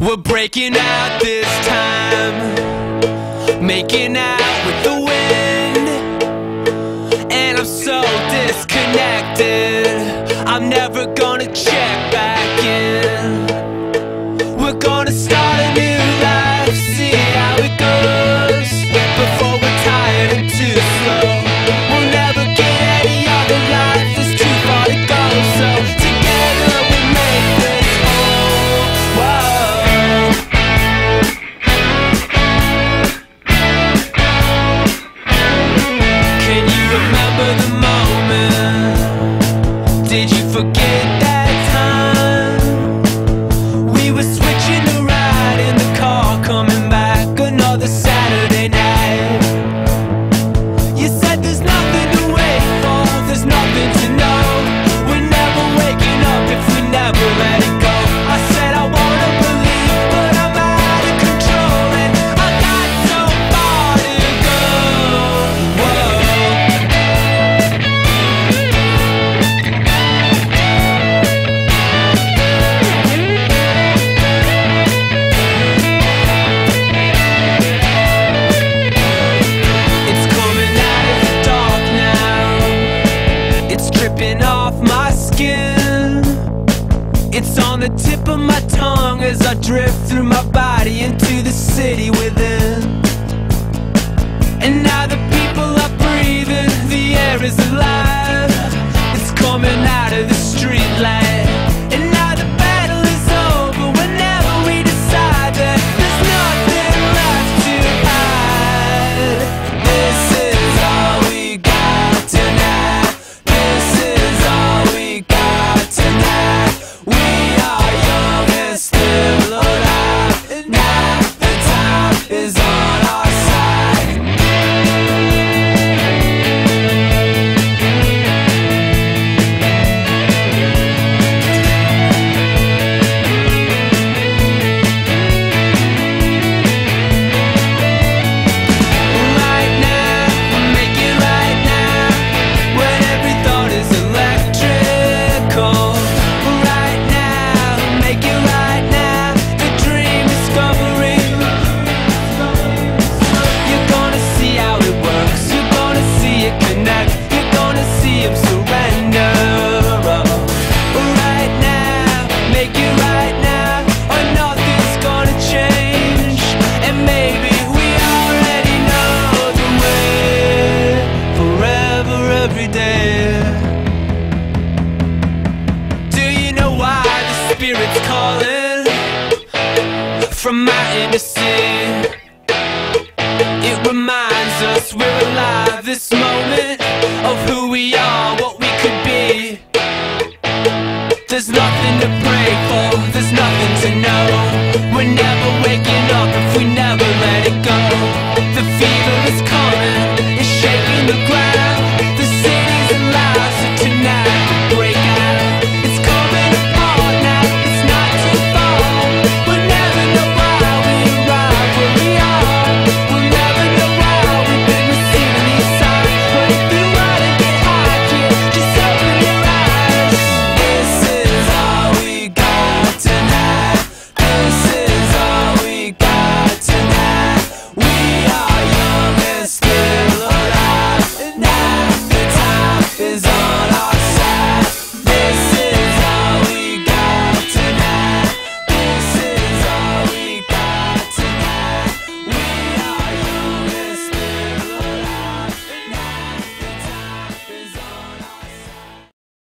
We're breaking out this time, making out with the wind. And I'm so disconnected, I'm never gonna check back in. forget that on the tip of my tongue as I drift through my body into the city within. every day. Do you know why the spirit's calling from my inner sea? It reminds us we're alive this moment of who we are, what we could be. There's nothing to pray for, there's nothing to know.